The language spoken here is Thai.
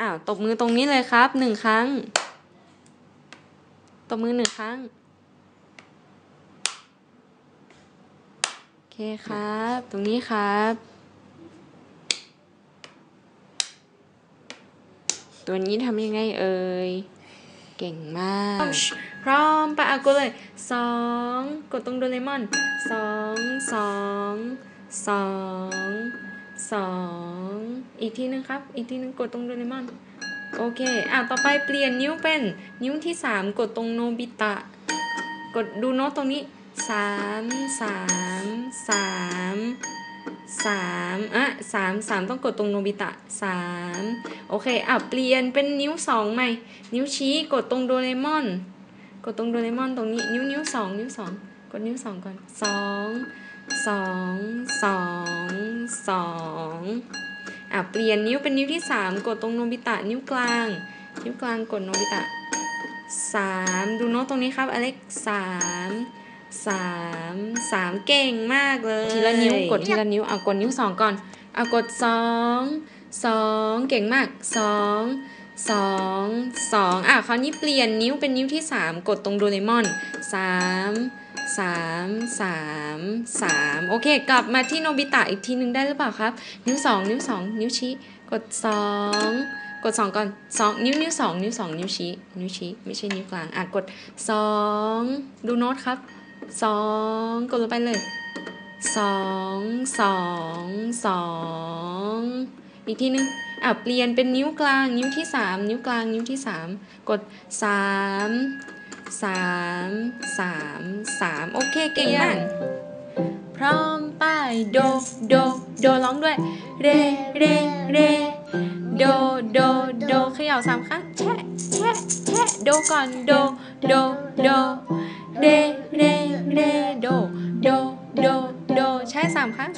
อ้าวตบมือตรงนี้เลยครับหนึ่งครั้ง ตบมือหนึ่งครั้ง โอเคครับ ตรงนี้ครับ ตัวนี้ทำยังไงเอ่ย เก่งมาก พร้อมปะอากดเลยสองกดตรงโดเรมอนสองสองสองสอง อีกทีนึงครับ อีกทีนึงกดตรงโดเรมอน โอเค อะ ต่อไปเปลี่ยนนิ้วเป็นนิ้วที่สามกดตรงโนบิตะ กดดูโน้ตตรงนี้สามสามสามสามอะสามสามต้องกดตรงโนบิตะสามโอเค อะ เปลี่ยนเป็นนิ้วสองใหม่ นิ้วชี้กดตรงโดเรมอน กดตรงโดเรมอนตรงนี้ นิ้วนิ้วสองนิ้วสองกดนิ้วสองก่อนสองสองสองสอง อะเปลี่ยนนิ้วเป็นนิ้วที่สามกดตรงโนบิตะนิ้วกลาง นิ้วกลางกดโนบิตะสามดูโน้ตตรงนี้ครับอเล็กสามสามสามเก่งมากเลยทีละนิ้วกดทีละนิ้วเอากดนิ้วสองก่อนเอากดสองสองเก่งมากสองสองสองอะคราวนี้เปลี่ยนนิ้วเป็นนิ้วที่สามกดตรงโดเรมอน สามสามสามสามโอเค กลับมาที่โนบิตะอีกทีหนึ่งได้หรือเปล่าครับ นิ้วสองนิ้วสองนิ้วชี้ กดสองกดสองก่อนสองนิ้ว นิ้วสองนิ้วสองนิ้วชี้ นิ้วชี้ ไม่ใช่นิ้วกลาง อะ กดสองดูโน้ตครับสองกดลงไปเลยสองสองสองอีกทีนึงอะเปลี่ยนเป็นนิ้วกลาง นิ้วที่สามนิ้วกลาง นิ้วที่สามกดสาม สามสามสามโอเคเก่งมากพร้อมไป้ายโดโดโดร้องด้วย เรเรเรโดโดโดเขย่าสามครั้งแชะแชะแชะโดก่อนโดโดโดเรเรเรโดโดโดโดใช้สามครั้ง